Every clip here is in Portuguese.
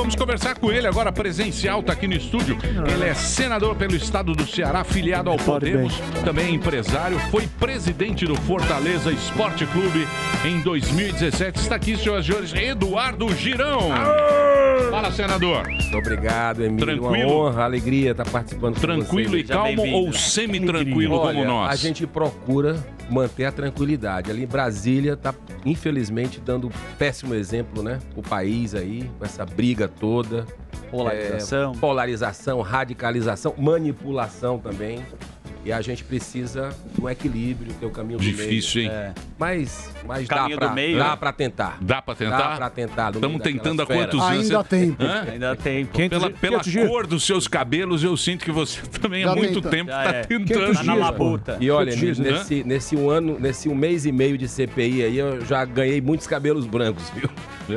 vamos conversar com ele agora, presencial, tá aqui no estúdio. Ele é senador pelo estado do Ceará, filiado ao Podemos, também empresário, foi presidente do Fortaleza Esporte Clube em 2017. Está aqui, senhoras e senhores, Eduardo Girão. Fala, senador. Muito obrigado, Emílio. Tranquilo? Uma honra, alegria estar participando com Tranquilo e calmo ou semi-tranquilo como Olha, nós? A gente procura manter a tranquilidade. Ali em Brasília está, infelizmente, dando péssimo exemplo, né? O país aí, com essa briga toda. Polarização. É, polarização, radicalização, manipulação também. E a gente precisa de um equilíbrio, ter o caminho do meio. Difícil, hein? É. Mas, mas dá pra, do meio, dá né? pra tentar. Dá pra tentar? Dá pra tentar. Estamos tentando há quantos anos? Ainda Você- tempo. Hã? Ainda tem. Pela, pela cor dos seus cabelos, eu sinto que você também Já há muito tenta. tempo está é. tentando. Tá na labuta. E olha, né? nesse, nesse um ano, nesse um mês e meio de CPI aí, eu já ganhei muitos cabelos brancos, viu?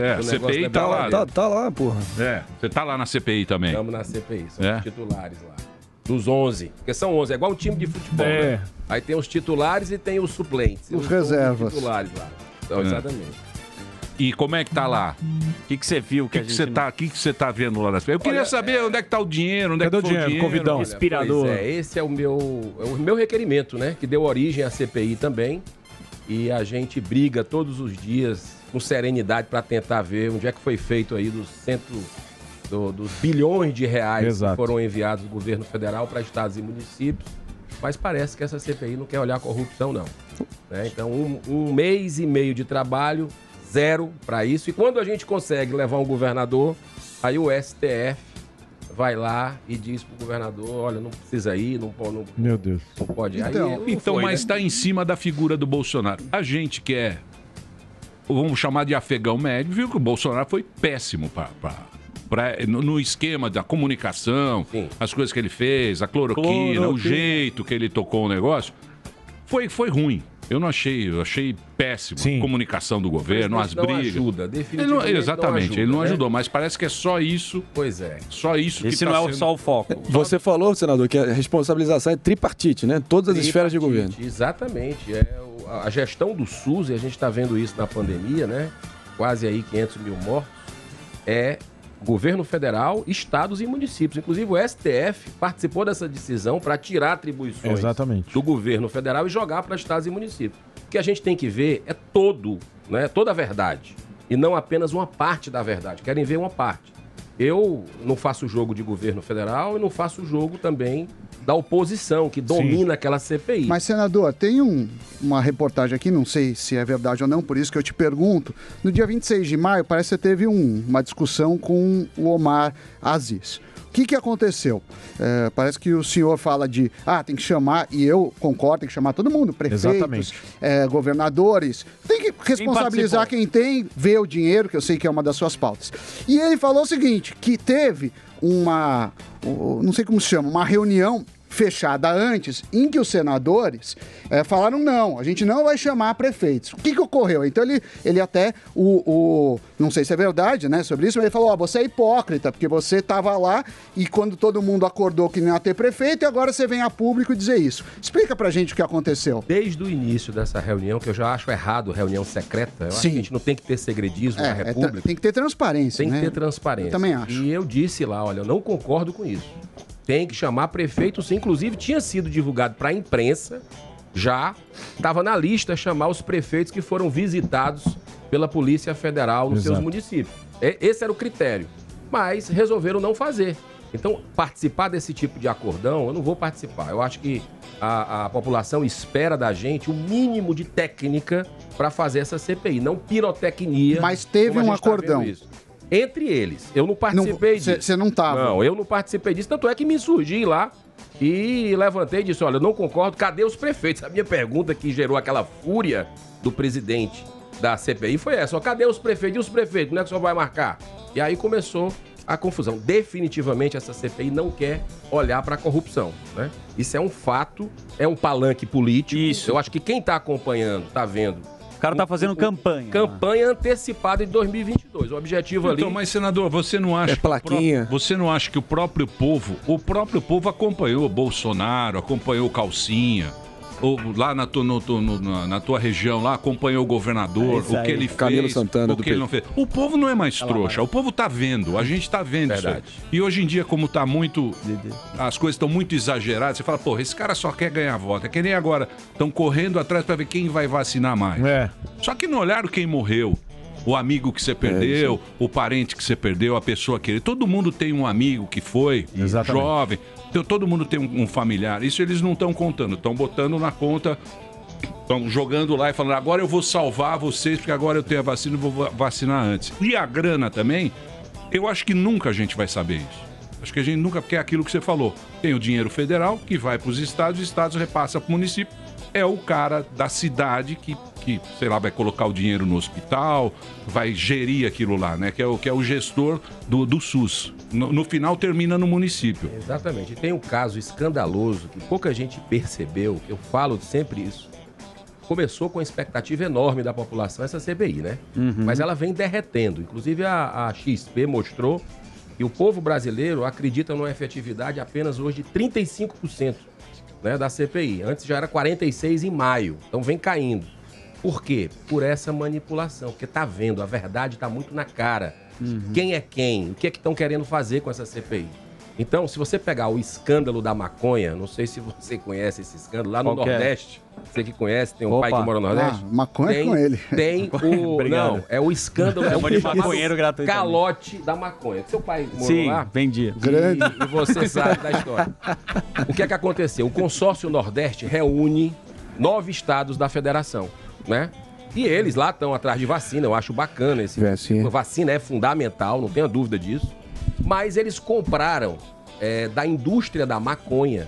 É, O CPI é tá lá. brincadeira. Tá lá, porra. É, você tá lá na CPI também. Estamos na CPI, são É? os titulares lá. Dos 11. Porque são 11, é igual um time de futebol, É. né? Aí tem os titulares e tem os suplentes. Os reservas. titulares lá. Então, É. exatamente. E como é que tá lá? O que, que você viu O que, que você tá, que que você tá vendo lá na CPI? Eu queria saber onde é que tá o dinheiro, onde é que foi o dinheiro. Olha, pois é, esse é o meu, é o meu requerimento, né? Que deu origem à CPI também. E a gente briga todos os dias com serenidade para tentar ver onde é que foi feito aí dos cento, do- dos bilhões de reais Exato. que foram enviados do governo federal para estados e municípios. Mas parece que essa CPI não quer olhar a corrupção, não. né? Então, um, um mês e meio de trabalho, zero para isso. E quando a gente consegue levar um governador, aí o STF vai lá e diz pro governador, olha, não precisa ir, não, não, Meu Deus. não pode ir. Então, Aí, então foi, mas né? está em cima da figura do Bolsonaro. A gente que é, vamos chamar de afegão médio, viu que o Bolsonaro foi péssimo pra, pra- no, no esquema da comunicação, as coisas que ele fez, a cloroquina, o Cloroquina. jeito que ele tocou o negócio. Foi, foi ruim. Eu não achei, eu achei péssimo a comunicação do governo, Mas as não brigas. ajuda, Ele definitivamente não- não exatamente, ajuda, ele não né? ajudou, mas parece que é só isso. Pois é. Só isso Esse que não tá é o- sendo- só o foco. Você falou, senador, que a responsabilização é tripartite, né? Todas as esferas de governo. Tripartite, Exatamente. É o- a a gestão do SUS, e a gente está vendo isso na pandemia, né? Quase aí 500 mil mortos. É governo federal, estados e municípios. Inclusive o STF participou dessa decisão para tirar atribuições Exatamente. do governo federal e jogar para estados e municípios. O que a gente tem que ver é todo, né? Toda a verdade. E não apenas uma parte da verdade. Querem ver uma parte. Eu não faço jogo de governo federal e não faço jogo também da oposição, que domina aquela CPI. Mas, senador, tem um- uma reportagem aqui, não sei se é verdade ou não, por isso que eu te pergunto. No dia 26 de maio, parece que você teve um- uma discussão com o Omar Aziz. O que, que aconteceu? É, parece que o senhor fala de, ah, tem que chamar, e eu concordo, tem que chamar todo mundo, prefeitos, é, governadores, tem que responsabilizar quem tem, ver o dinheiro, que eu sei que é uma das suas pautas. E ele falou o seguinte, que teve uma, não sei como se chama, uma reunião fechada antes, em que os senadores eh, falaram não, a gente não vai chamar prefeitos. O que, que ocorreu? Então ele, ele até, o, o- não sei se é verdade, né, sobre isso, mas ele falou, ó, você é hipócrita, porque você estava lá e quando todo mundo acordou que não ia ter prefeito, e agora você vem a público dizer isso. Explica pra gente o que aconteceu. Desde o início dessa reunião, que eu já acho errado reunião secreta, eu acho Sim. que a gente não tem que ter segredismo É, na é República. tem que ter transparência, Tem que né? ter transparência. Eu também acho. E eu disse lá, olha, eu não concordo com isso. Tem que chamar prefeito, sim. Inclusive, tinha sido divulgado para a imprensa, já estava na lista chamar os prefeitos que foram visitados pela Polícia Federal nos seus Exato. municípios. E- Esse era o critério. Mas resolveram não fazer. Então, participar desse tipo de acordão, eu não vou participar. Eu acho que a, a população espera da gente o mínimo de técnica para fazer essa CPI, não pirotecnia. Mas teve como a um tá vendo acordão. isso. Entre eles. Eu não participei disso. Você não tava. Não, eu não participei disso. Tanto é que me insurgi lá e levantei e disse: olha, eu não concordo, cadê os prefeitos? A minha pergunta que gerou aquela fúria do presidente da CPI foi essa: ó, cadê os prefeitos? E os prefeitos? Como é que o senhor vai marcar? E aí começou a confusão. Definitivamente essa CPI não quer olhar para a corrupção. Né? Isso é um fato, é um palanque político. Isso. Eu acho que quem está acompanhando, está vendo. O cara tá fazendo campanha. Campanha antecipada de 2022. O objetivo ali. Então, mas senador, você não acha É que o plaquinha. pró- você não acha que o próprio povo, o próprio povo acompanhou Bolsonaro, acompanhou Calcinha, ou lá na, tu- no- tu- no- na, na tua região, lá acompanhou o governador, É isso o que ele Camilo fez, Santana, o do que ele não fez. O povo não é mais trouxa, o povo tá vendo, a gente tá vendo isso aí. Verdade. E hoje em dia, como tá muito. As coisas estão muito exageradas, você fala, porra, esse cara só quer ganhar voto. É que nem agora, estão correndo atrás pra ver quem vai vacinar mais. É. Só que não olharam quem morreu. O amigo que você perdeu, o parente que você perdeu, a pessoa que. Todo mundo tem um amigo que foi Exatamente. jovem. Então, todo mundo tem um, um familiar. Isso eles não estão contando, estão botando na conta. Estão jogando lá e falando, agora eu vou salvar vocês, porque agora eu tenho a vacina e vou va- vacinar antes. E a grana também, eu acho que nunca a gente vai saber isso. Acho que a gente nunca, porque é aquilo que você falou. Tem o dinheiro federal que vai para os estados, os estados repassam para o município. É o cara da cidade que, que, sei lá, vai colocar o dinheiro no hospital, vai gerir aquilo lá, né? Que é o, que é o gestor do, do SUS. No, no final termina no município. Exatamente. E tem um caso escandaloso que pouca gente percebeu, eu falo sempre isso. Começou com uma expectativa enorme da população essa CPI, né? Mas ela vem derretendo. Inclusive a, a XP mostrou que o povo brasileiro acredita numa efetividade apenas hoje de 35% né, da CPI. Antes já era 46 em maio. Então vem caindo. Por quê? Por essa manipulação. Porque tá vendo, a verdade tá muito na cara. Quem é quem? O que é que estão querendo fazer com essa CPI? Então, se você pegar o escândalo da maconha, não sei se você conhece esse escândalo, lá no Qual é? Nordeste, você que conhece, tem um Opa. pai que mora no Nordeste. Ah, maconha tem, com ele. Tem o. Não, é o escândalo. é o Chamou de maconheiro gratuitamente. Calote da maconha. Seu pai morou Sim, lá? vendia. E, e você sabe da história. O que é que aconteceu? O consórcio Nordeste reúne nove estados da federação, né? E eles lá estão atrás de vacina, eu acho bacana esse. Vacina. Vacina é fundamental, não tenha dúvida disso. Mas eles compraram é, da indústria da maconha.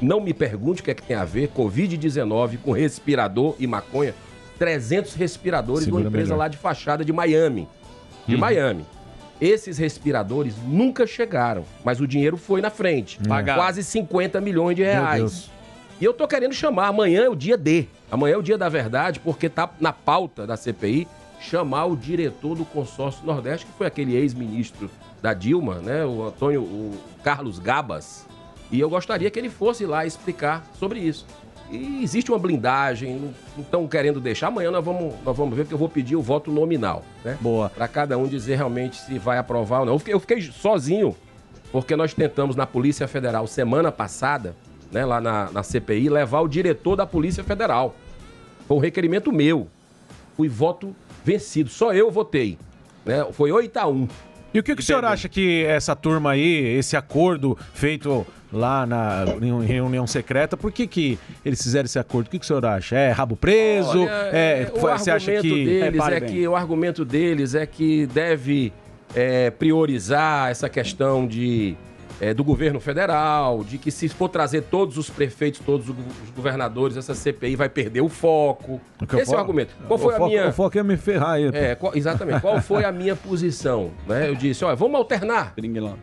Não me pergunte o que é que tem a ver Covid-19 com respirador e maconha. 300 respiradores de uma Segura empresa melhor. lá de fachada de Miami. De Miami. Esses respiradores nunca chegaram, mas o dinheiro foi na frente. Pagaram. Quase 50 milhões de Meu reais. E eu tô querendo chamar, amanhã é o dia D. Amanhã é o dia da verdade, porque tá na pauta da CPI chamar o diretor do consórcio Nordeste, que foi aquele ex-ministro da Dilma, né? O Antônio o Carlos Gabas. E eu gostaria que ele fosse lá explicar sobre isso. E existe uma blindagem, não estão querendo deixar. Amanhã nós vamos, nós vamos ver, porque eu vou pedir o voto nominal, né? Boa. Para cada um dizer realmente se vai aprovar ou não. Eu fiquei, eu fiquei sozinho, porque nós tentamos na Polícia Federal semana passada, né, lá na, na CPI, levar o diretor da Polícia Federal. Foi um requerimento meu. Fui voto vencido. Só eu votei. Né? Foi 8 a 1 E o que, que o senhor acha que essa turma aí, esse acordo feito lá na em reunião secreta, por que, que eles fizeram esse acordo? O que, que o senhor acha? É rabo preso? Olha, é, o foi- você acha argumento que. deles é bem. que o argumento deles é que deve é, priorizar essa questão de é, do governo federal, de que se for trazer todos os prefeitos, todos os go- os governadores, essa CPI vai perder o foco. Esse é o argumento. Qual foi o a foco, minha O foco é me ferrar aí. é, qual- exatamente. Qual foi a minha posição? Né? Eu disse, olha, vamos alternar.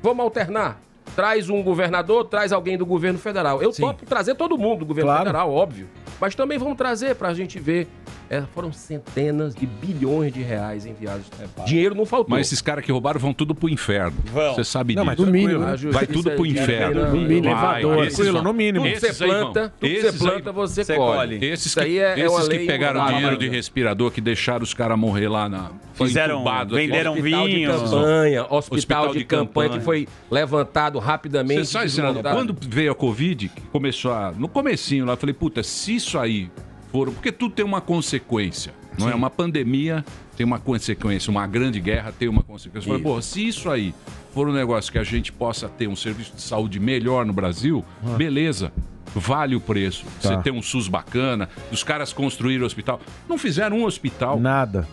Vamos alternar. Traz um governador, traz alguém do governo federal. Eu topo trazer todo mundo do governo Claro. federal, óbvio. Mas também vamos trazer para a gente ver. É, foram centenas de bilhões de reais enviados. Dinheiro não faltou. Mas esses caras que roubaram vão tudo pro inferno. Vão. Você sabe Não, disso. mas no mínimo, A né? Vai tudo pro de inferno. No mínimo. Elevador, Vai, esses tranquilo, no mínimo. Tudo que Esses você planta, tudo que Esses você planta, você colhe. colhe. Esses Isso que, aí é, é esses que pegaram moral. dinheiro de respirador, que deixaram os caras morrer lá na. Fizeram- venderam Hospital de vinho. campanha, hospital, Hospital de, de campanha, que foi levantado rapidamente. Você sabe, senador, quando veio a Covid, começou a. No comecinho lá, eu falei, puta, se isso aí for. Porque tudo tem uma consequência. Não é? Uma pandemia tem uma consequência, uma grande guerra tem uma consequência. Eu falei, pô, se isso aí for um negócio que a gente possa ter um serviço de saúde melhor no Brasil, beleza. Vale o preço. Tá. Você tem um SUS bacana, os caras construíram hospital. Não fizeram um hospital. Nada.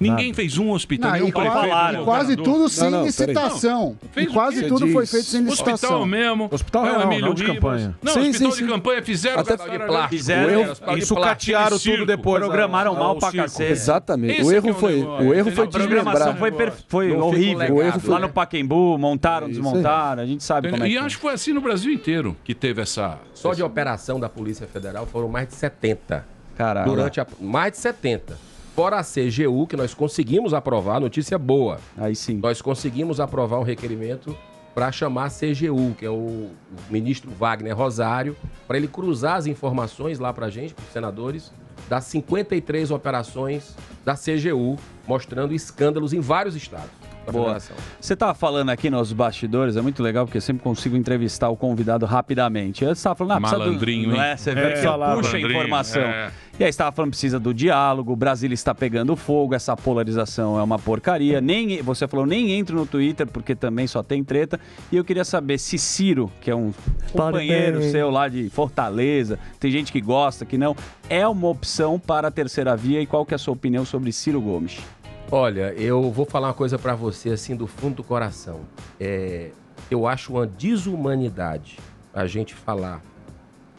Ninguém fez um hospital. Não, nenhum e, prefeito, e quase tudo sem não, peraí. licitação. E Fez quase tudo Diz- foi feito sem Hospital licitação. mesmo. Hospital É real, não de Ribas. campanha. Não, Sim, hospital sim, de sim. campanha fizeram. Até hospital de plástico. Fizeram, O erro- hospital de isso plástico, catearam aquele tudo depois. Programaram mal o pra cacete. Exatamente. Esse o é erro é foi, o erro foi A programação desmembrar. foi, Não horrível. O erro foi- Lá no Paquembu, montaram, aí. desmontaram, a gente sabe como é E que acho que foi assim no Brasil inteiro que teve essa. Só de operação da Polícia Federal foram mais de 70. Caralho. Durante a, mais de 70. Fora a CGU, que nós conseguimos aprovar, notícia boa. Aí sim. Nós conseguimos aprovar um requerimento para chamar a CGU, que é o, o ministro Wagner Rosário, para ele cruzar as informações lá para a gente, para os senadores, das 53 operações da CGU, mostrando escândalos em vários estados. da Boa. federação. Você estava falando aqui nos bastidores, é muito legal porque eu sempre consigo entrevistar o convidado rapidamente. Antes você estava falando, ah, Malandrinho, do... Não hein? é, você vê É, que puxa a informação. é. E aí você estava falando, precisa do diálogo, o Brasil está pegando fogo, essa polarização é uma porcaria. Nem, você falou, nem entro no Twitter porque também só tem treta. E eu queria saber se Ciro, que é um companheiro Parabéns. seu lá de Fortaleza, tem gente que gosta, que não, é uma opção para a terceira via e qual que é a sua opinião sobre Ciro Gomes? Olha, eu vou falar uma coisa pra você assim do fundo do coração. É, eu acho uma desumanidade a gente falar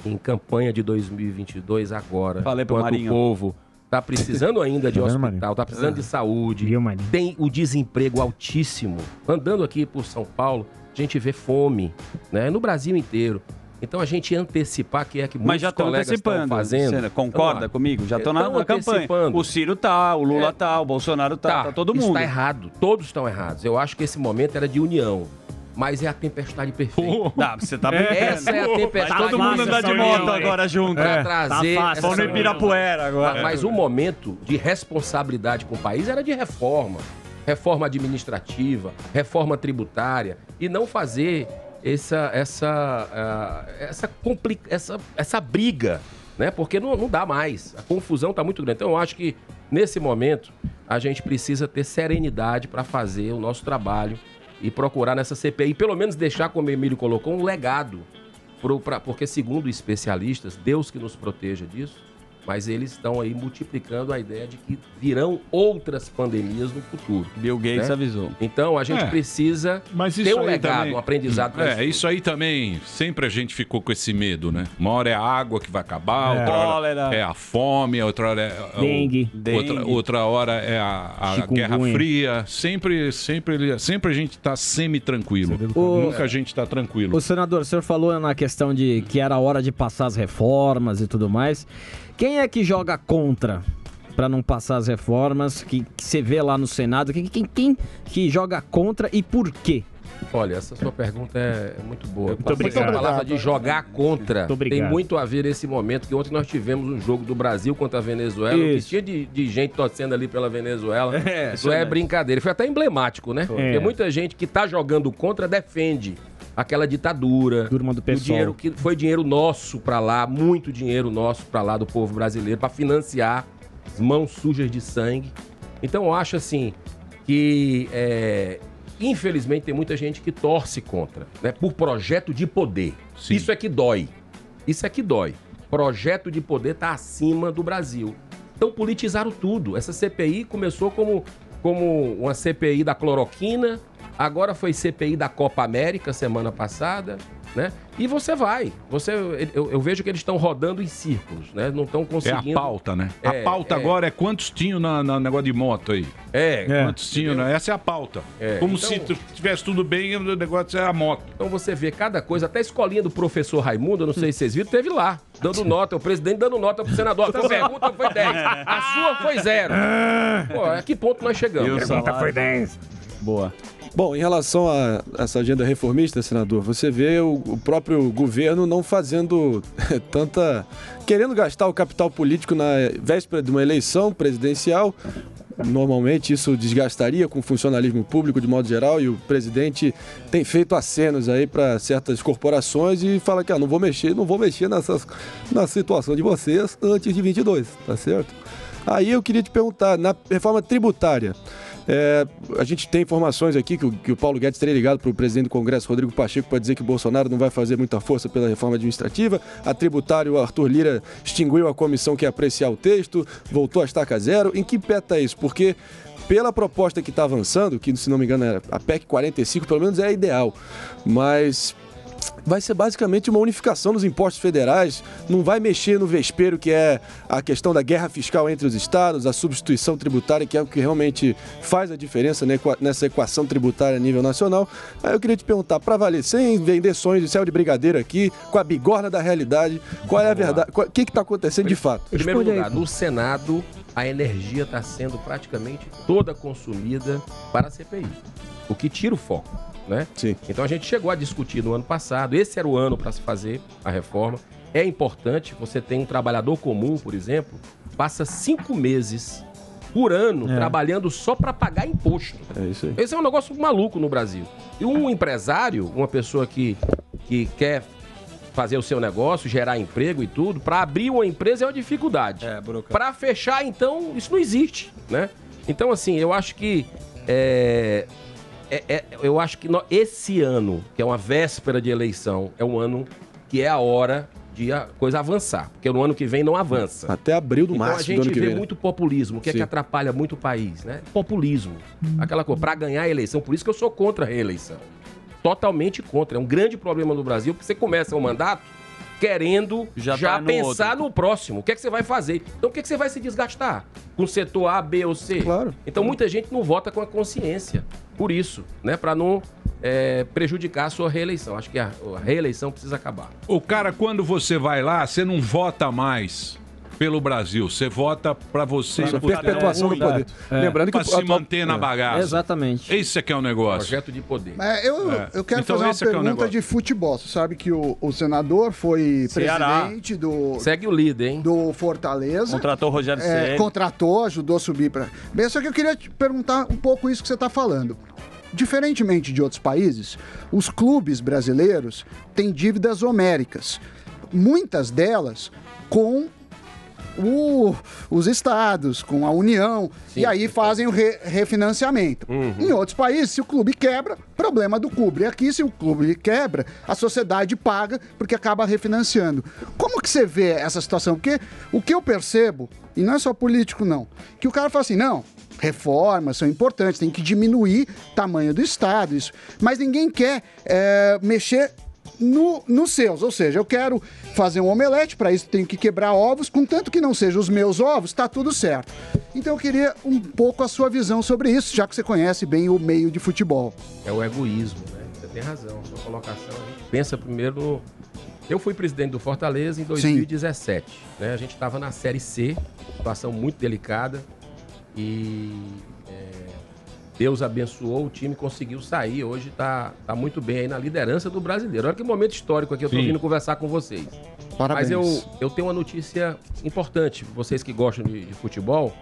em campanha de 2022 agora. Falei pro Marinho. o povo tá precisando ainda de Tá hospital, tá precisando de saúde, Viu, Marinho? tem o desemprego altíssimo. Andando aqui por São Paulo, a gente vê fome, né? No Brasil inteiro. Então a gente antecipar que é que Mas muitos já estão colegas estão antecipando. fazendo. Você concorda Então, comigo? Já estão na, na campanha. O Ciro tá, o Lula É. tá, o Bolsonaro tá, tá, todo isso mundo. tá errado. Todos estão errados. Eu acho que esse momento era de união. Mas é a tempestade perfeita. Não, você tá É, brincando. Essa é a tempestade Todo mundo anda de moto aí. agora junto. pra É. trazer. Tá fácil essa Ibirapuera agora. Mas, o momento de responsabilidade com o país era de reforma. Reforma administrativa, reforma tributária. E não fazer essa, essa, ah, essa, compli- essa, essa briga, né? Porque não, não dá mais. A confusão está muito grande. Então eu acho que nesse momento a gente precisa ter serenidade para fazer o nosso trabalho e procurar nessa CPI, pelo menos deixar, como o Emílio colocou, um legado. Pro- pra- porque, segundo especialistas, Deus que nos proteja disso, mas eles estão aí multiplicando a ideia de que virão outras pandemias no futuro. Bill Gates né? avisou. Então a gente É. precisa Mas ter um legado, também- um aprendizado. pra É, isso aí também, sempre a gente ficou com esse medo, né? Uma hora é a água que vai acabar, É. outra hora é a fome, outra hora é o- Dengue. Outra, Dengue. outra hora é a, a. Guerra Fria. Sempre, sempre, sempre a gente tá semi-tranquilo. O- Nunca a gente tá tranquilo. O senador, o senhor falou na questão de que era hora de passar as reformas e tudo mais. Quem é que joga contra para não passar as reformas? Que, que você vê lá no Senado? Quem, quem, quem que joga contra e por quê? Olha, essa sua pergunta é é muito boa. Muito obrigado. palavra de jogar contra tem muito a ver esse momento que ontem nós tivemos um jogo do Brasil contra a Venezuela, que Isso. tinha de, de gente torcendo ali pela Venezuela. É, Isso é brincadeira. Foi até emblemático, né? Porque É. muita gente que tá jogando contra defende aquela ditadura. Turma do o PSOL. dinheiro que foi dinheiro nosso pra lá, muito dinheiro nosso pra lá do povo brasileiro pra financiar mãos sujas de sangue. Então eu acho assim que é, infelizmente tem muita gente que torce contra, né? Por projeto de poder. Sim. Isso é que dói. Isso é que dói. Projeto de poder tá acima do Brasil. Então politizaram tudo. Essa CPI começou como, como uma CPI da cloroquina, agora foi CPI da Copa América semana passada, né? E você vai. Você, eu, eu vejo que eles estão rodando em círculos, né? Não estão É a conseguindo. pauta, né? É, a pauta é. agora é quantos tinham na, na negócio de moto aí. É, É. Quantos tinham, né? Essa é a pauta. É, Como então- se tivesse tudo bem, o negócio é a moto. Então você vê cada coisa, até a escolinha do professor Raimundo, eu não sei se vocês viram, teve lá, dando nota, o presidente dando nota pro senador. A tua pergunta foi 10, a sua foi zero. Pô, a que ponto nós E o chegamos? salário? Boa. Bom, em relação a essa agenda reformista, senador, você vê o, o próprio governo não fazendo tanta. querendo gastar o capital político na véspera de uma eleição presidencial. Normalmente isso desgastaria com o funcionalismo público de modo geral e o presidente tem feito acenos aí para certas corporações e fala que ah, não vou mexer, não vou mexer nessas, na situação de vocês antes de 22, tá certo? Aí eu queria te perguntar, na reforma tributária, é, a gente tem informações aqui que o, que o Paulo Guedes teria ligado para o presidente do Congresso, Rodrigo Pacheco, para dizer que Bolsonaro não vai fazer muita força pela reforma administrativa. A tributária, o Arthur Lira extinguiu a comissão que ia apreciar o texto, voltou a estaca zero. Em que pé está isso? Porque pela proposta que está avançando, que se não me engano era a PEC 45, pelo menos é ideal, mas vai ser basicamente uma unificação dos impostos federais, não vai mexer no vespeiro que é a questão da guerra fiscal entre os estados, a substituição tributária, que é o que realmente faz a diferença né, nessa equação tributária a nível nacional. Aí eu queria te perguntar, para valer, sem vender sonhos de céu de brigadeiro aqui, com a bigorna da realidade, qual é a verdade, o que está acontecendo de fato? Em primeiro lugar, no Senado, a energia está sendo praticamente toda consumida para a CPI. O que tira o foco. Né? Então a gente chegou a discutir no ano passado. Esse era o ano para se fazer a reforma. É importante, você tem um trabalhador comum, por exemplo, passa cinco meses por ano É. trabalhando só para pagar imposto. É isso aí. Esse é um negócio maluco no Brasil. E um empresário, uma pessoa que, que quer fazer o seu negócio, gerar emprego e tudo, para abrir uma empresa é uma dificuldade. para fechar, então, isso não existe, né? Então, assim, eu acho que é, é- é- eu acho que esse ano, que é uma véspera de eleição, é um ano que é a hora de a coisa avançar, porque no ano que vem não avança. Até abril do Então a gente do ano que vê vem. né? muito populismo, o que é que Sim. atrapalha muito o país, né? Populismo. Aquela coisa, pra ganhar a eleição, por isso que eu sou contra a reeleição. Totalmente contra. É um grande problema no Brasil, porque você começa o mandato querendo já, Já tá no pensar outro. no próximo. O que é que você vai fazer? Então o que é que você vai se desgastar? Com o setor A, B ou C? Claro. Então muita gente não vota com a consciência. Por isso, né? Pra não é, prejudicar a sua reeleição. Acho que a, a reeleição precisa acabar. O cara, quando você vai lá, você não vota mais pelo Brasil. Você vota pra você Pra perpetuação do poder. Lembrando que pra o se manter na É. bagaça. Exatamente. Esse é que é o negócio. Projeto de poder. É, eu, É. eu quero Então fazer uma é é pergunta de futebol. Você sabe que o, o senador foi Ceará. presidente do. Segue o líder, hein? Do Fortaleza. Contratou o Rogério É, Ceni. contratou, ajudou a subir para. Bem, só que eu queria te perguntar um pouco isso que você está falando. Diferentemente de outros países, os clubes brasileiros têm dívidas homéricas. Muitas delas com o- os estados, com a União, e aí fazem o re- refinanciamento. Em outros países, se o clube quebra, problema do clube. E aqui, se o clube quebra, a sociedade paga porque acaba refinanciando. Como que você vê essa situação? Porque o que eu percebo, e não é só político não, que o cara fala assim, não, reformas são importantes, tem que diminuir o tamanho do Estado, isso. Mas ninguém quer é, mexer no, nos seus. Ou seja, eu quero fazer um omelete, para isso tenho que quebrar ovos, contanto que não sejam os meus ovos, tá tudo certo. Então eu queria um pouco a sua visão sobre isso, já que você conhece bem o meio de futebol. É o egoísmo, né? Você tem razão. Sua colocação, a gente pensa primeiro no. Eu fui presidente do Fortaleza em 2017. Né? A gente estava na Série C, situação muito delicada. E é, Deus abençoou, o time conseguiu sair. Hoje está tá muito bem aí na liderança do brasileiro. Olha que momento histórico aqui, eu estou Sim. vindo conversar com vocês. Parabéns. Mas eu, eu tenho uma notícia importante, vocês que gostam de, de futebol.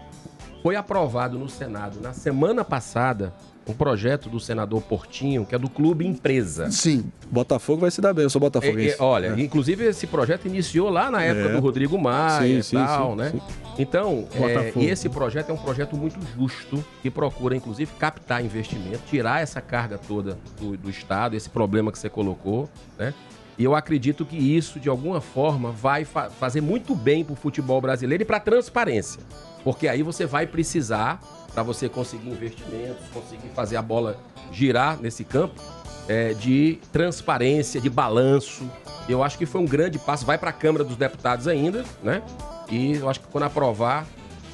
Foi aprovado no Senado na semana passada um projeto do senador Portinho, que é do Clube Empresa. Sim. Botafogo vai se dar bem, eu sou botafoguense. É, é, olha, É. inclusive esse projeto iniciou lá na época É. do Rodrigo Maia Sim, e sim, tal, sim, né? sim. Então, é, Botafogo. e esse projeto é um projeto muito justo, que procura, inclusive, captar investimento, tirar essa carga toda do, do Estado, esse problema que você colocou, né? E eu acredito que isso, de alguma forma, vai fa- fazer muito bem para o futebol brasileiro e para a transparência. Porque aí você vai precisar, para você conseguir investimentos, conseguir fazer a bola girar nesse campo, é, de transparência, de balanço. Eu acho que foi um grande passo. Vai para a Câmara dos Deputados ainda, né? E eu acho que quando aprovar,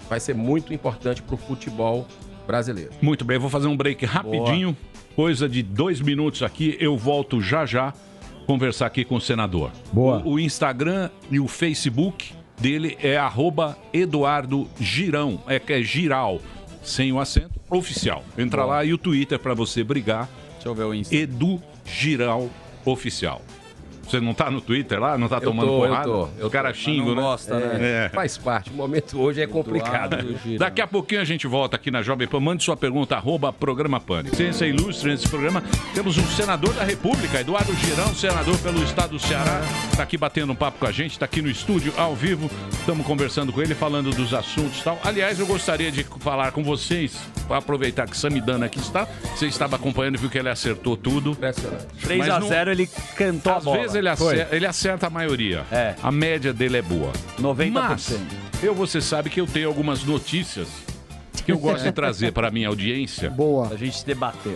vai ser muito importante para o futebol brasileiro. Muito bem, vou fazer um break rapidinho, coisa de dois minutos aqui. Eu volto já já conversar aqui com o senador. Boa. O, o Instagram e o Facebook dele é arroba Eduardo Girão, é que é Giral, sem o acento, oficial. Entra lá e o Twitter para você brigar. Deixa eu ver o Insta. Edu Giral Oficial. Você não tá no Twitter lá? Não tá Eu tomando tô, eu porrada? tô, eu o cara tô. não né? gosta, né? Faz parte. O momento hoje é complicado. Daqui a pouquinho a gente volta aqui na Jovem Pan. Mande sua pergunta, arroba programa Pânico. Ciência Ilustre, nesse programa, temos um senador da República, Eduardo Girão, senador pelo estado do Ceará. Está aqui batendo um papo com a gente, está aqui no estúdio, ao vivo. Estamos conversando com ele, falando dos assuntos e tal. Aliás, eu gostaria de falar com vocês, para aproveitar que Samidana aqui está. Você estava acompanhando e viu que ele acertou tudo. Impressionante. 3 Mas a não- 0 ele cantou a Às bola. Ele acerta, ele acerta a maioria. É. A média dele é boa. 90%. Mas, eu, você sabe que eu tenho algumas notícias que eu gosto de trazer para minha audiência. Boa. A gente debater.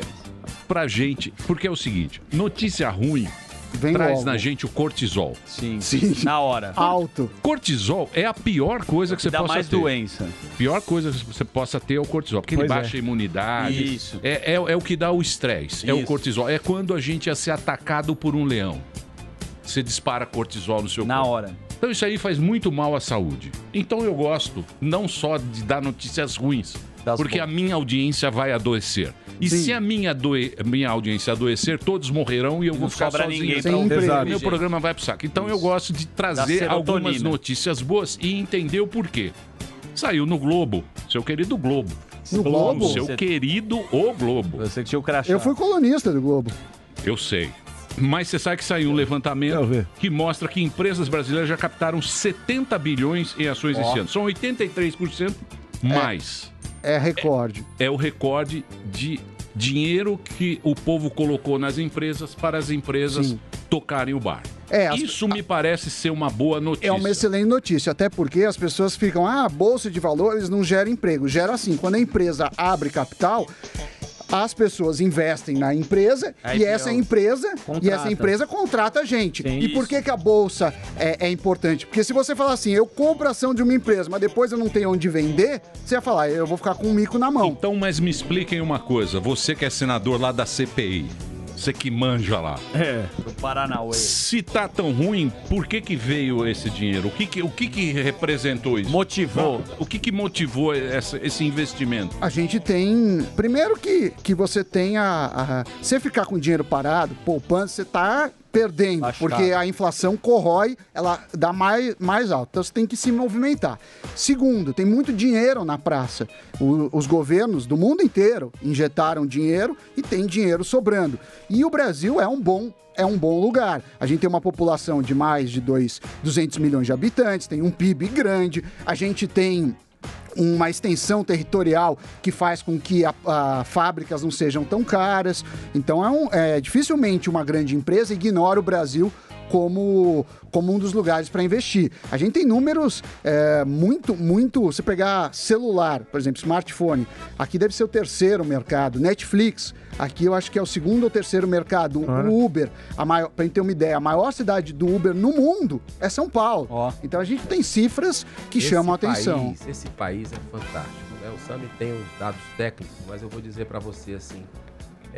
Pra gente, porque é o seguinte, notícia ruim Vem traz logo. na gente o cortisol. Sim, Sim. na hora. Alto. Cortisol é a pior coisa que você Dá possa mais ter. doença. Pior coisa que você possa ter é o cortisol, porque Pois ele é. baixa a imunidade. Isso. É, é, é o que dá o estresse, é o cortisol. É quando a gente ia ser atacado por um leão. Você dispara cortisol no seu Na corpo. hora. Então isso aí faz muito mal à saúde. Então eu gosto não só de dar notícias ruins, porque a minha audiência vai adoecer. E se a minha, adoe- minha audiência adoecer, todos morrerão e eu vou não ficar sozinho. ninguém Então, meu programa vai pro saco. Então eu gosto de trazer algumas notícias boas e entender o porquê. Saiu no Globo, seu querido Globo. No Globo? Seu querido O Globo. Você que tinha o crachá. Eu fui colunista do Globo. Eu sei. Mas você sabe que saiu um levantamento que mostra que empresas brasileiras já captaram 70 bilhões em ações Ó. esse ano. São 83% mais. É recorde. É o recorde de dinheiro que o povo colocou nas empresas para as empresas tocarem o bar. É, as- Isso me parece ser uma boa notícia. É uma excelente notícia, até porque as pessoas ficam, ah, a bolsa de valores não gera emprego. Gera assim, quando a empresa abre capital, as pessoas investem na empresa Aí e essa empresa e Contrata. essa empresa contrata a gente. Sim. e por que, que a bolsa é, é importante? Porque se você falar assim, eu compro ação de uma empresa, mas depois eu não tenho onde vender, você vai falar, eu vou ficar com um mico na mão. Então, mas me expliquem uma coisa. Você que é senador lá da CPI, você que manja lá. É. Do Paranauê. Se tá tão ruim, por que que veio esse dinheiro? O que que, o que, que representou isso? Motivou. O que que motivou essa- esse investimento? A gente tem. Primeiro que, que você tem a, a. Você ficar com dinheiro parado, poupando, você tá perdendo, porque a inflação corrói, ela dá mais, mais alto. Então você tem que se movimentar. Segundo, tem muito dinheiro na praça. O- os governos do mundo inteiro injetaram dinheiro e tem dinheiro sobrando. E o Brasil é um bom é um bom lugar. A gente tem uma população de mais de dois, 200 milhões de habitantes, tem um PIB grande, a gente tem uma extensão territorial que faz com que a, a fábricas não sejam tão caras. Então, é, um- é, dificilmente uma grande empresa ignora o Brasil como, como um dos lugares para investir. A gente tem números é, muito, muito. Você pegar celular, por exemplo, smartphone, aqui deve ser o terceiro mercado. Netflix, aqui eu acho que é o segundo ou terceiro mercado. O Uber, a maior, pra gente ter uma ideia, a maior cidade do Uber no mundo é São Paulo. Então a gente tem cifras que Esse chamam a atenção. país- esse país é fantástico. Né? O Sami tem os dados técnicos, mas eu vou dizer para você assim: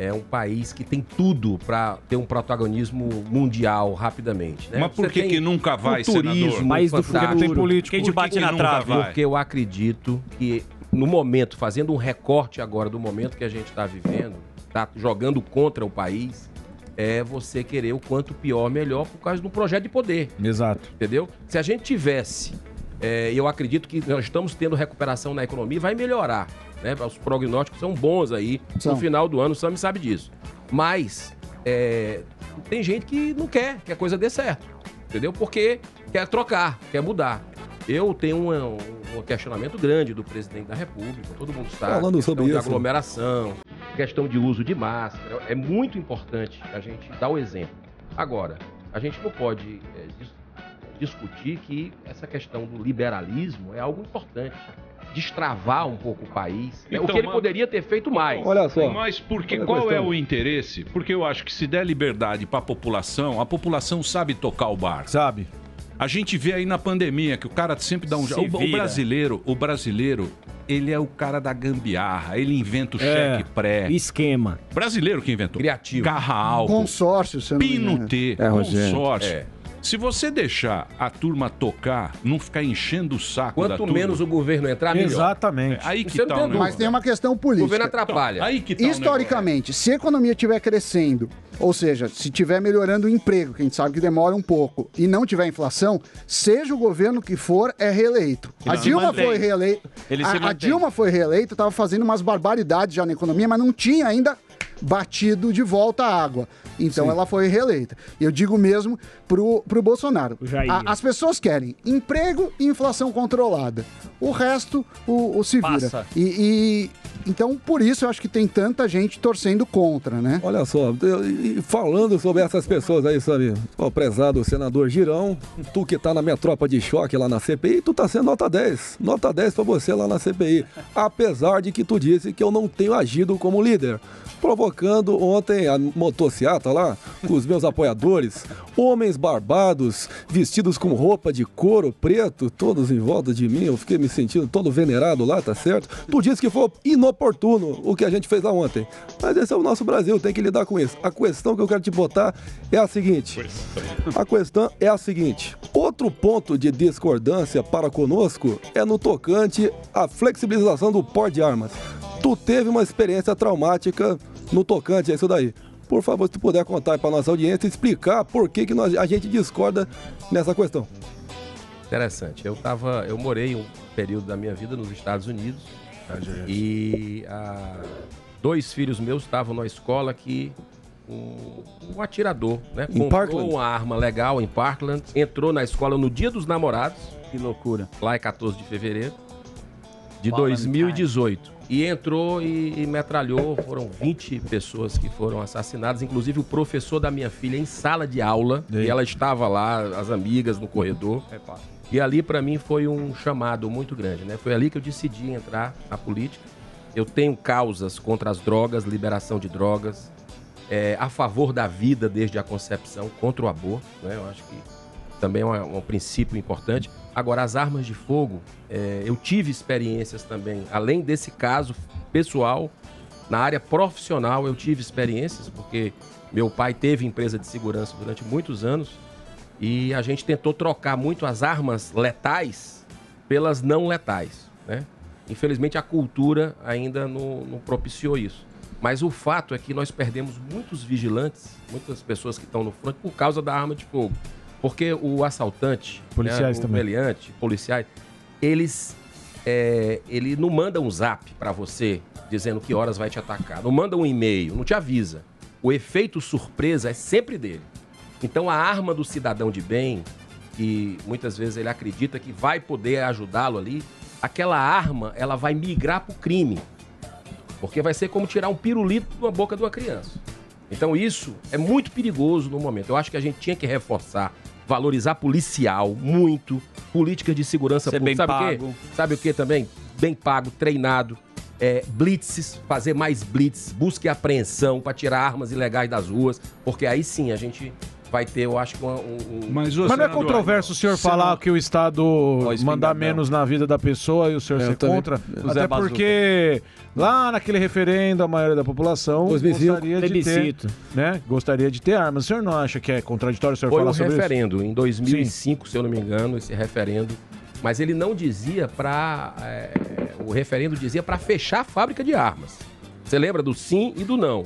é um país que tem tudo para ter um protagonismo mundial rapidamente. Né? Mas por que que nunca vai, um turismo senador? País do futuro. Tem político. Quem te bate na trave? Porque eu acredito que no momento, fazendo um recorte agora do momento que a gente está vivendo, tá jogando contra o país, é você querer o quanto pior melhor por causa do projeto de poder. Exato. Entendeu? Se a gente tivesse, é, e eu acredito que nós estamos tendo recuperação na economia, vai melhorar. Né? Os prognósticos são bons aí São. no final do ano, o Sam sabe disso. Mas é, tem gente que não quer que a coisa dê certo. Entendeu? Porque quer trocar, quer mudar. Eu tenho um, um questionamento grande do presidente da República, todo mundo sabe. Falando questão sobre de isso. aglomeração, questão de uso de máscara. É muito importante a gente dar o exemplo. Agora, a gente não pode é, dis- discutir que essa questão do liberalismo é algo importante. Destravar um pouco o país. né? o Então, que ele mas- poderia ter feito mais. Olha só. Mas porque qual é o interesse? Porque eu acho que se der liberdade para a população, a população sabe tocar o bar. Sabe? A gente vê aí na pandemia que o cara sempre dá um Se o, o brasileiro, o brasileiro, ele é o cara da gambiarra, ele inventa o É. cheque pré. Esquema. Brasileiro que inventou. Criativo. Garra álcool, Consórcio, eu não pino T, É, consórcio. É. Se você deixar a turma tocar, não ficar enchendo o saco da Quanto turma, menos o governo entrar, melhor. Exatamente. é aí que Você não tá tem. Mas tem uma questão O governo política. atrapalha. Aí que tá. Historicamente, se a economia estiver crescendo, ou seja, se estiver melhorando o emprego, que a gente sabe que demora um pouco, e não tiver inflação, seja o governo que for, é reeleito. A Dilma mantém. foi reeleita. Ele a, a. Dilma foi reeleita, estava fazendo umas barbaridades já na economia, mas não tinha ainda batido de volta a água. Então ela foi reeleita. Eu digo mesmo pro, pro Bolsonaro. A- as pessoas querem emprego e inflação controlada. O resto, o, o se vira. Passa. E, e- então, por isso, eu acho que tem tanta gente torcendo contra, né? Olha só, eu- e falando sobre essas pessoas aí, sabe? O prezado senador Girão, tu que tá na minha tropa de choque lá na CPI, tu tá sendo nota 10. Nota 10 pra você lá na CPI. Apesar de que tu disse que eu não tenho agido como líder. Provocando ontem a motociata lá, com os meus apoiadores, homens barbados, vestidos com roupa de couro preto, todos em volta de mim. Eu fiquei me sentindo todo venerado lá, tá certo? Tu disse que foi inoportuno o que a gente fez lá ontem. Mas esse é o nosso Brasil, tem que lidar com isso. A questão que eu quero te botar é a seguinte. A questão é a seguinte. Outro ponto de discordância para conosco é no tocante à flexibilização do porte de armas. Tu teve uma experiência traumática no tocante a isso daí. Por favor, se tu puder contar para nossa audiência e explicar por que, que nós, a gente discorda nessa questão. Interessante. Eu tava, eu morei um período da minha vida nos Estados Unidos e ah, dois filhos meus estavam na escola que um, um atirador, né? Em Parkland? uma arma legal em Parkland, entrou na escola no Dia dos Namorados. Que loucura. Lá é 14 de fevereiro de Valentine's. 2018. E entrou e, e metralhou, foram 20 pessoas que foram assassinadas, inclusive o professor da minha filha em sala de aula, E ela estava lá, as amigas no corredor. E ali para mim foi um chamado muito grande, né? Foi ali que eu decidi entrar na política. Eu tenho causas contra as drogas, liberação de drogas, é, a favor da vida desde a concepção, contra o aborto, né? Eu acho que também é um, um princípio importante. Agora, as armas de fogo, é, eu tive experiências também, além desse caso pessoal, na área profissional eu tive experiências, porque meu pai teve empresa de segurança durante muitos anos e a gente tentou trocar muito as armas letais pelas não letais, né? Infelizmente a cultura ainda não, não propiciou isso. Mas o fato é que nós perdemos muitos vigilantes, muitas pessoas que estão no front por causa da arma de fogo. Porque o assaltante, Policiais né, o também. meliante, policiais, eles é, ele não manda um zap pra você dizendo que horas vai te atacar. Não manda um e-mail, não te avisa. O efeito surpresa é sempre dele. Então a arma do cidadão de bem, que muitas vezes ele acredita que vai poder ajudá-lo ali, aquela arma ela vai migrar pro crime. Porque vai ser como tirar um pirulito da boca de uma criança. Então isso é muito perigoso no momento. Eu acho que a gente tinha que reforçar, valorizar policial muito, políticas de segurança Ser pública. bem Sabe o pago. quê? Sabe o que também? Bem pago, treinado. É, blitzes, fazer mais blitz, busca e apreensão para tirar armas ilegais das ruas, porque aí sim a gente vai ter, eu acho que uma- um, um- Mas, Mas não é controverso o senhor falar que o Estado mandar menos na vida da pessoa e o senhor É, eu ser também- contra? O Até porque lá naquele referendo a maioria da população 2005. gostaria de ter, né? Gostaria de ter armas. O senhor não acha que é contraditório o senhor Foi falar um sobre referendo em 2005, se eu não me engano, esse referendo. Mas ele não dizia para. o referendo dizia para fechar a fábrica de armas. Você lembra do sim e do não?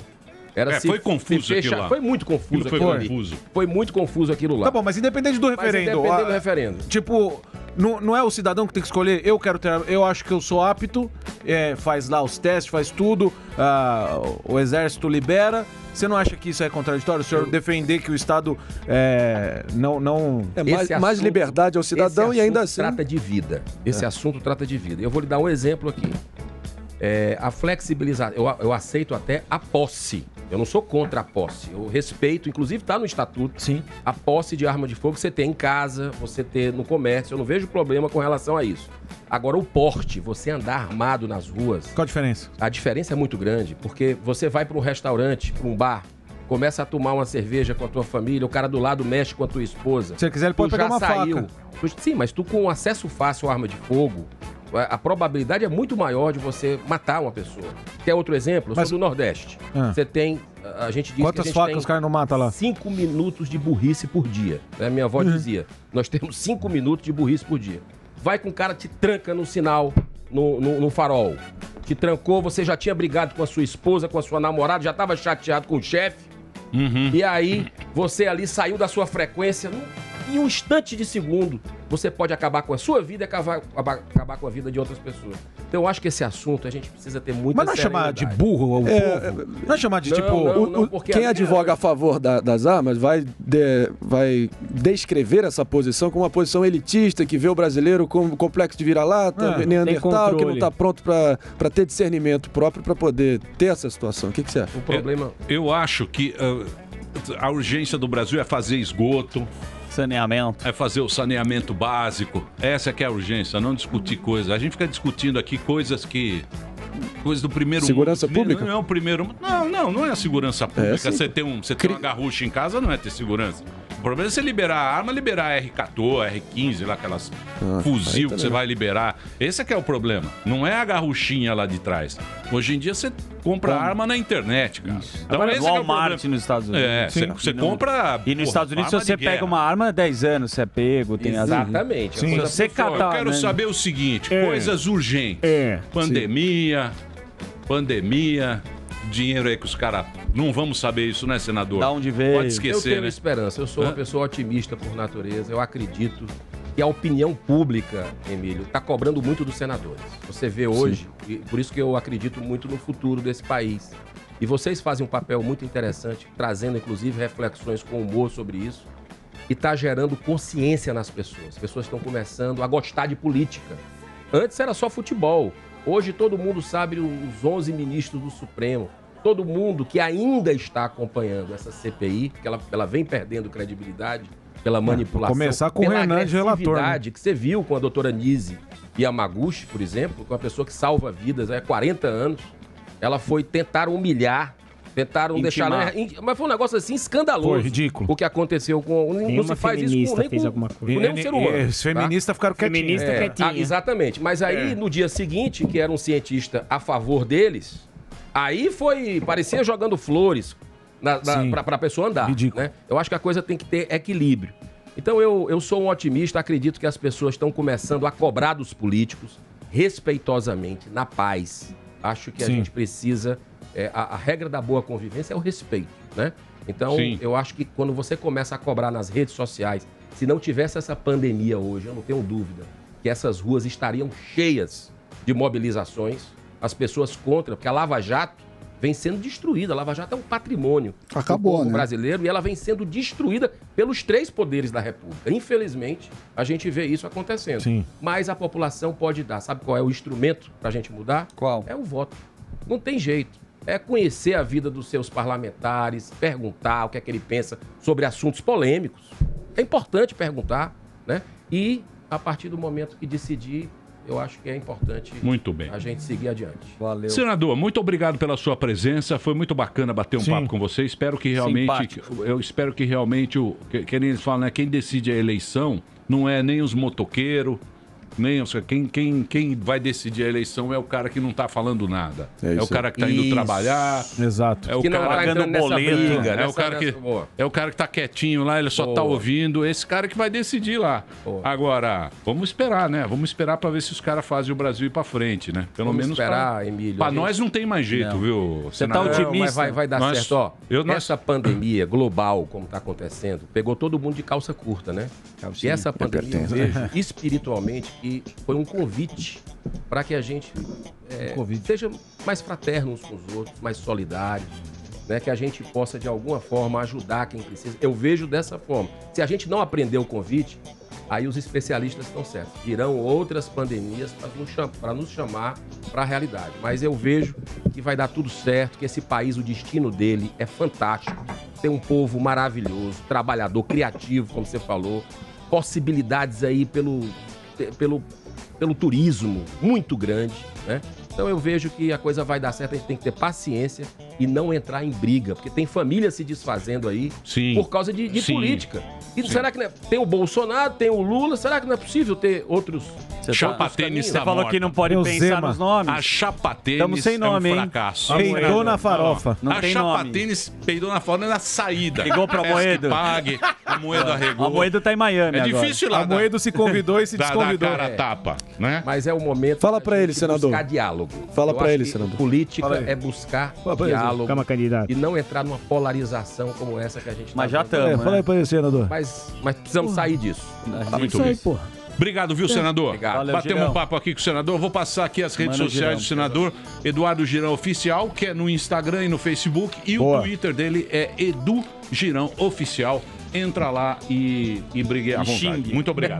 Era É, foi confuso aquilo lá. Foi muito confuso Aquilo foi confuso. Foi muito confuso aquilo lá. Tá bom, mas independente do Mas referendo. independente a- do referendo. Tipo, não, não é o cidadão que tem que escolher, eu quero ter, eu acho que eu sou apto, é, faz lá os testes, faz tudo, ah, o exército libera. Você não acha que isso é contraditório? O senhor defender que o Estado é, não, não. É mais, Esse mais assunto- liberdade ao cidadão esse e ainda assunto assim. trata de vida. Esse É. assunto trata de vida. Eu vou lhe dar um exemplo aqui. É, a flexibilização, eu, eu aceito até a posse. Eu não sou contra a posse. Eu respeito, inclusive está no estatuto. Sim. A posse de arma de fogo você tem em casa, você ter no comércio. Eu não vejo problema com relação a isso. Agora, o porte, você andar armado nas ruas, Qual a diferença? a diferença é muito grande, porque você vai para um restaurante, para um bar, começa a tomar uma cerveja com a tua família, o cara do lado mexe com a tua esposa. Se ele quiser, ele pode Tu pegar já uma saiu. faca. Tu- sim, mas tu com acesso fácil à arma de fogo, a probabilidade é muito maior de você matar uma pessoa. Quer outro exemplo? Eu Mas- sou do Nordeste. Ah. Você tem, a gente diz Quantas que a gente facas tem os caras não matam lá? cinco minutos de burrice por dia. Né? Minha avó dizia, nós temos cinco minutos de burrice por dia. Vai com o cara, te tranca no sinal, no, no, no farol. Te trancou, você já tinha brigado com a sua esposa, com a sua namorada, já estava chateado com o chefe. E aí, você ali saiu da sua frequência. num- Em um instante de segundo, você pode acabar com a sua vida e acabar, acabar, com a vida de outras pessoas. Então, eu acho que esse assunto a gente precisa ter muita Mas não é chamar de burro ao É, povo? Não é chamar de Não, tipo. não, O- o- porque quem advoga a favor da- das armas vai, de- vai descrever essa posição como uma posição elitista que vê o brasileiro como complexo de vira-lata, É, neandertal, que não está pronto para ter discernimento próprio para poder ter essa situação. O que, que você acha? O problema... Eu acho que ah, a urgência do Brasil é fazer esgoto, Saneamento. é fazer o saneamento básico. Essa é que é a urgência, não discutir coisas. A gente fica discutindo aqui coisas que. Coisas do primeiro Segurança mundo. pública? Não é o primeiro. Não, não, não é a segurança pública. sim. você tem, um, você tem uma garrucha em casa, não é ter segurança. O problema é você liberar a arma, liberar R14, R15, lá aquelas Ah, fuzil tá que você legal. vai liberar. Esse é que é o problema. Não é a garruchinha lá de trás. Hoje em dia você compra arma na internet, cara. Então Agora, esse é que é o Walmart nos Estados Unidos. É, você, Sim. você E no- compra. E nos porra, Estados Unidos, se você pega guerra. uma arma, 10 anos você é pego. Tem Exatamente. Se coisa você catar, Eu quero né? saber o seguinte: É. coisas urgentes. É. Pandemia, pandemia, dinheiro aí que os caras. Não vamos saber isso, né, senador? Da onde veio. Pode eu esquecer, tenho né? esperança. Eu sou uma Hã? pessoa otimista por natureza. Eu acredito que a opinião pública, Emílio, está cobrando muito dos senadores. Você vê hoje, e por isso que eu acredito muito no futuro desse país. E vocês fazem um papel muito interessante, trazendo inclusive reflexões com humor sobre isso. E está gerando consciência nas pessoas. As pessoas estão começando a gostar de política. Antes era só futebol. Hoje todo mundo sabe os 11 ministros do Supremo. Todo mundo que ainda está acompanhando essa CPI, que ela, ela vem perdendo credibilidade pela manipulação. começar com o Renan de relator, né? que você viu com a doutora Nise Yamaguchi, por exemplo, com uma pessoa que salva vidas há 40 anos. Ela foi tentar humilhar, tentaram deixar... Intimar. in- Mas foi um negócio assim escandaloso. Foi ridículo. O que aconteceu com... Não se faz isso com, feminista nem fez com, alguma com coisa. nenhum E- ser e- humano. Os tá? feministas ficaram quietinhos. Feminista É, quietinha. ah, exatamente. Mas aí, É. no dia seguinte, que era um cientista a favor deles, aí foi. parecia jogando flores pra, pra pessoa andar. Né? Eu acho que a coisa tem que ter equilíbrio. Então eu, eu sou um otimista, acredito que as pessoas estão começando a cobrar dos políticos respeitosamente, na paz. Acho que a Sim. gente precisa. é, a, a regra da boa convivência é o respeito, né? Então, Sim. eu acho que quando você começa a cobrar nas redes sociais, se não tivesse essa pandemia hoje, eu não tenho dúvida que essas ruas estariam cheias de mobilizações, as pessoas contra, porque a Lava Jato vem sendo destruída. A Lava Jato é um patrimônio Acabou, do povo né? brasileiro e ela vem sendo destruída pelos três poderes da República. Infelizmente, a gente vê isso acontecendo. Sim. Mas a população pode dar. Sabe qual é o instrumento para a gente mudar? Qual? É o voto. Não tem jeito. É conhecer a vida dos seus parlamentares, perguntar o que é que ele pensa sobre assuntos polêmicos. É importante perguntar, né? E a partir do momento que decidir, eu acho que é importante Muito bem. a gente seguir adiante. Valeu. Senador, muito obrigado pela sua presença. Foi muito bacana bater um Sim. papo com você. Espero que realmente, eu espero que realmente o que, que eles falam, né? Quem decide a eleição não é nem os motoqueiros, nem quem, quem, quem vai decidir a eleição é o cara que não tá falando nada. É É, o cara que tá indo Isso. trabalhar. Exato. É o que não cara tá pagando nessa boleto, briga, é, nessa- o cara que, nessa- é o cara que tá quietinho lá, ele só tá Boa. ouvindo. Esse cara que vai decidir lá. Boa. Agora, vamos esperar, né? Vamos esperar pra ver se os caras fazem o Brasil ir pra frente, né? Pelo Vamos menos esperar, pra, Emílio. Pra A gente- nós não tem mais jeito, Não. viu? Você tá otimista? Não, mas vai, vai dar Nós- certo. Ó, eu- nós- Essa pandemia global, como está acontecendo, pegou todo mundo de calça curta, né? E essa pandemia, eu vejo espiritualmente que foi um convite para que a gente é, convite. seja mais fraterno uns com os outros, mais solidários, né? Que a gente possa, de alguma forma, ajudar quem precisa. Eu vejo dessa forma. Se a gente não aprender o convite, aí os especialistas estão certos. Virão outras pandemias para nos, cham- pra nos chamar para a realidade. Mas eu vejo que vai dar tudo certo, que esse país, o destino dele é fantástico. Tem um povo maravilhoso, trabalhador, criativo, como você falou. Possibilidades aí pelo, pelo, pelo turismo muito grande, né? Então eu vejo que a coisa vai dar certo, a gente tem que ter paciência e não entrar em briga, porque tem família se desfazendo aí Sim. por causa de, de Sim. política. E será que não é- tem o Bolsonaro, tem o Lula, será que não é possível ter outros Chapa outros tênis caminhos? Você tá falou morta. que não pode Tem pensar Zema. nos nomes. A chapa tênis Tamo sem nome, é um hein? fracasso. Peidou na farofa. Não a tem chapa nome. tênis peidou na farofa na saída. Ligou pra que Moedo. Pague, a moeda arregou. A Moedo tá em Miami É agora. difícil lá A Moedo se convidou e se dar desconvidou. cara a tapa, né? Mas é o momento Fala da pra ele, senador. buscar diálogo. Fala Eu pra acho ele, senador. Política Fala aí. é buscar Fala diálogo Calma, candidato. e não entrar numa polarização como essa que a gente Mas tá já vendo. estamos, É, fala aí né? pra ele, senador. Mas, mas precisamos sair disso. Muito Isso aí, bem. porra. Obrigado, viu, senador? Obrigado. Valeu, Batemos Girão. um papo aqui com o senador. Vou passar aqui as redes Mano sociais Girão. do senador Eduardo Girão Oficial, que é no Instagram e no Facebook. E Boa. o Twitter dele é Edu Girão Oficial. Entra lá e, e brigue à vontade. xingue. Muito obrigado.